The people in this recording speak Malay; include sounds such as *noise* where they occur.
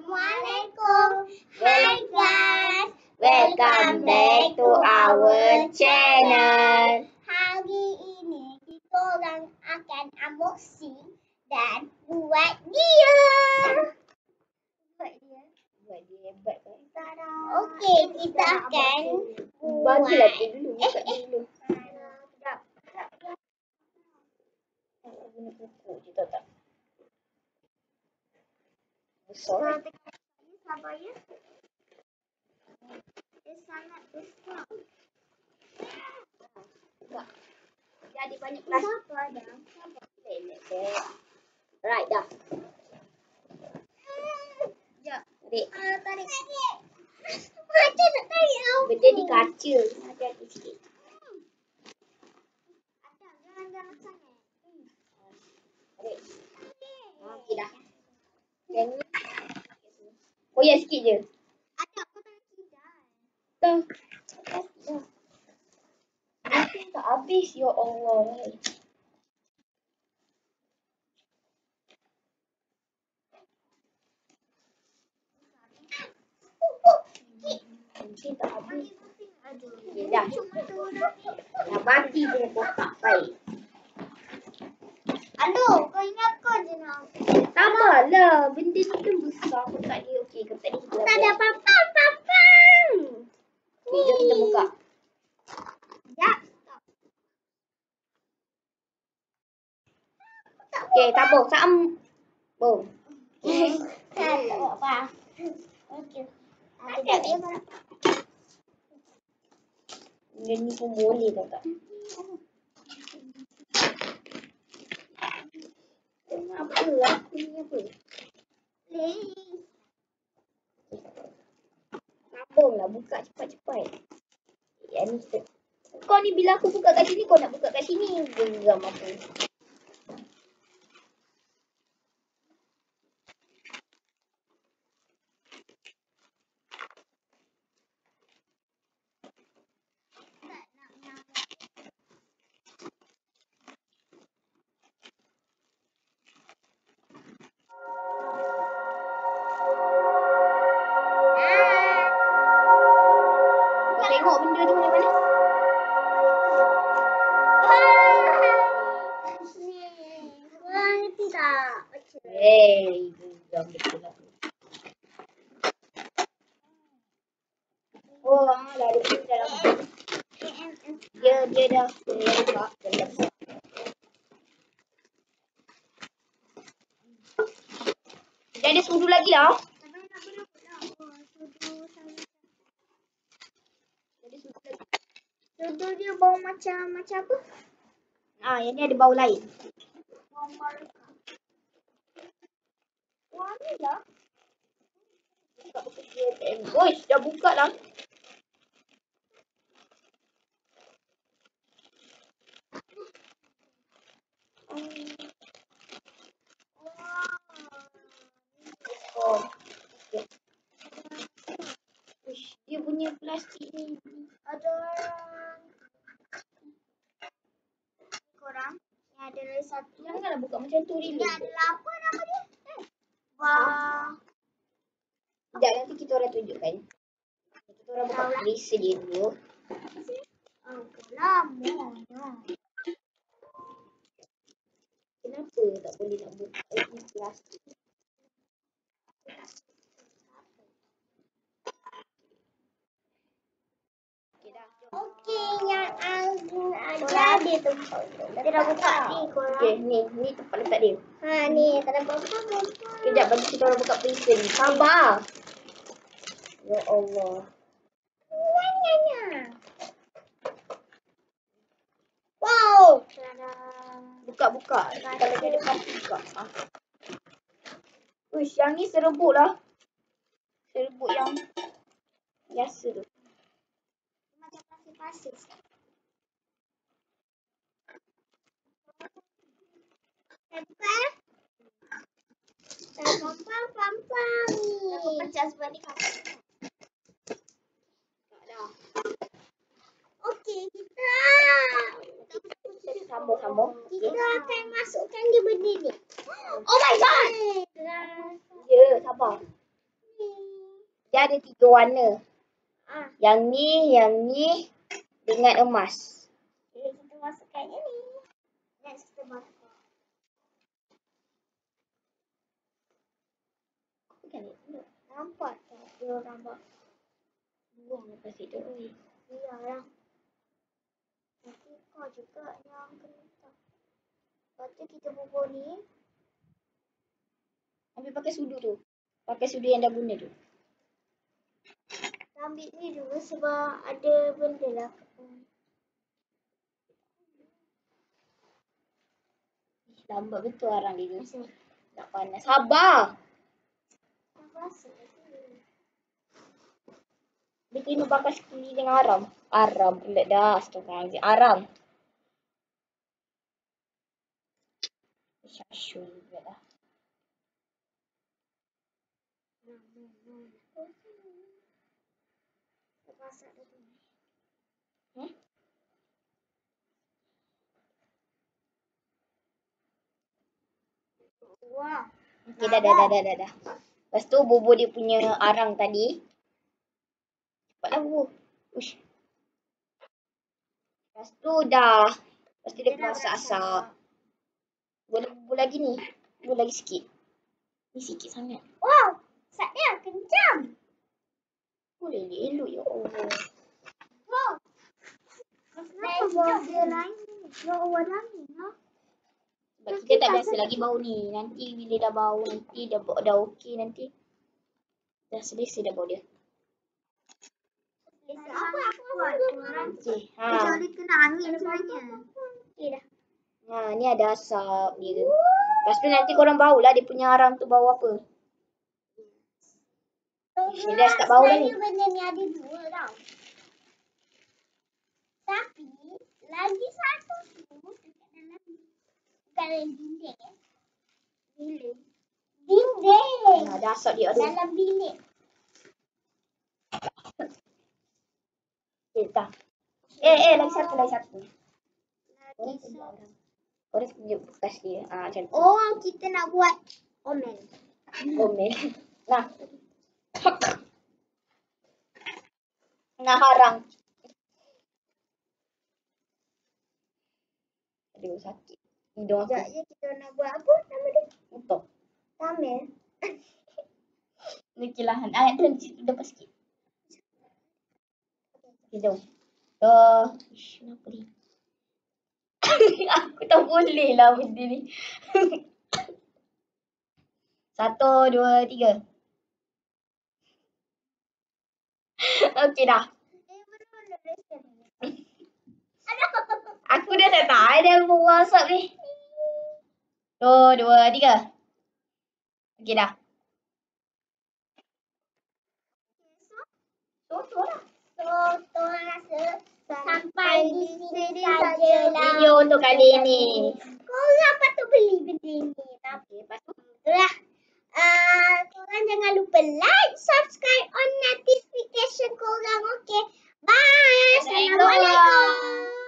Assalamualaikum. Hi guys. Welcome back to our channel. Hari ini kita orang akan unboxing dan buat dia. Buat dia. Buat dia hebat kan. Okey, kita akan buat. Bagilah dia dulu. Eh, eh. dulu. Sekejap. Oh, Guna kuku je tahu tak? Kan? ya. Dia sangat besar. Tak. Jadi banyak plastik. Dah. Lelek dek. Right dah. Sekejap. Adik. Ah, tarik. Macam nak tarik. Benda ni kaca. Hati-hati sikit. Ada, jangan jangan sangat. Adik. Ah, Okey dah. Yang ni. Koyak sikit je. Ada, aku tak tak habis. Ya Allah. Mungkin tak habis. Ya dah. Dah mati dia kotak. Baik. Aduh, kau ingat kau je nak. Sabarlah. Benda ni kan besar. Kotak dia okey. Kotak ni kita Tak ada papang, papang. Okey, jom kita buka. Ya. Okey, tabung. Sam. Boom. *laughs* Tak ada apa. Okey. Ada dia mana? Benda ni pun boleh tau tak? Tengok apa lah. Ini apa? Sambung lah. Buka cepat-cepat. Yang ni kita... Kau ni bila aku buka kat sini, kau nak buka kat sini. Geram aku. Tak? Macam Hey. Oh, ah, dalam. Dia, dia dah. Dia dah buka. Dia dah buka. Dia ada sudu lah. Dia bau macam macam apa? Ah, ni ada bau lain. Lah. Buka bekerja. Oi, dah buka lah. Oh. Okay. Uish, dia punya plastik ni. Ada orang. Korang. Yang ada lagi satu. Janganlah buka macam tu Ini Rili. adalah Wah. Sekejap nanti kita orang tunjukkan. Kita orang buka freezer dia dulu. Oh, lama. Kenapa tak boleh nak buka ini plastik? Okay dah. jom. Okey, yang dia tu. Dah buka ni korang. Okay, ni. Ni tempat letak dia. Ha ni, tak ada apa-apa. Kejap bagi kita orang buka freezer ni. Sabar. Ya Allah. Nyanya. Wow. Tada. Buka-buka. Kalau dia pasti buka. Ha. Uish, yang ni serbuk lah. Serbuk yang biasa tu. Macam pasir-pasir. Tempat. Pam pam pam. Aku pecah sebab ni kakak. Tak dah. Okey, kita. Sambung-sambung. Kita Okay. akan masukkan dia benda ni. Oh my god. Ya, sabar. Dia ada tiga warna. Ah, Yang ni, yang ni dengan emas. okay, kita masukkan yang ni. Next kita bakar. Nampak tak dia orang bakar? Buang lepas itu. Oi. Biarlah. Nanti kau juga yang kena tak. Lepas tu kita bubur ni. Ambil pakai sudu tu. Pakai sudu yang dah guna tu. Ambil ni dulu sebab ada benda lah. Lambat betul arang dia tu. Tak panas. Sabar. Lagi. Dia kena bakar sekeliling aram. Aram pula dah. Astagfirullahaladzim. Aram. Syasyul pula dah. Hmm? Wah. Okay, dah, dah, dah, dah, dah, dah. Lepas tu bubur dia punya arang tadi. Cepatlah bubur. Ush. Lepas tu dah. Lepas tu dia kena masak-asak. Boleh bubur lagi ni. Bubur lagi sikit. Ni sikit sangat. Wow. Sat dia kencang. Boleh elok ya Allah. Wow. Kenapa dia lain? Ya Allah lain. Ha? Sebab kita tak biasa lagi bau ni. Nanti bila dah bau nanti dah dah okey nanti. Dah selesa dah bau dia. Apa aku buat? Okey. Ha. Kecuali kena angin sebenarnya. Okey dah. Ha ni ada asap dia. Lepas tu nanti korang bau lah dia punya arang tu bau apa. Dia dah start bau dah ni. Benda ni ada dua tau. Tapi lagi satu tu dalam dinding eh. Bilik. Dinding. Ha, ada asap dia. Dalam bilik. Eh tak. Eh eh lagi satu lagi satu. Lagi satu. orang. Korang tunjuk bekas dia. Ah macam tu. Oh, kita nak buat omen. Komen. Nah. Nah harang. Aduh sakit. Hidung aku. Sekejap je kita nak buat apa nama dia? Untuk. Tamil. Nukilahan. Ah, tu situ depan sikit. Hidung. Oh, ish, kenapa ni? *laughs* aku tak boleh lah benda ni. *laughs* Satu, dua, tiga. Okey dah. Eh, ada. Aku dah tak tahu dah mau WhatsApp ni. Dua, dua, tiga. Okey dah. So, so lah. So, tuan rasa sampai di sini sajalah. Video untuk kali ini. Korang patut beli benda ni. Tapi itulah. Uh, korang jangan lupa like, subscribe on notification korang. Okay. Bye. Assalamualaikum.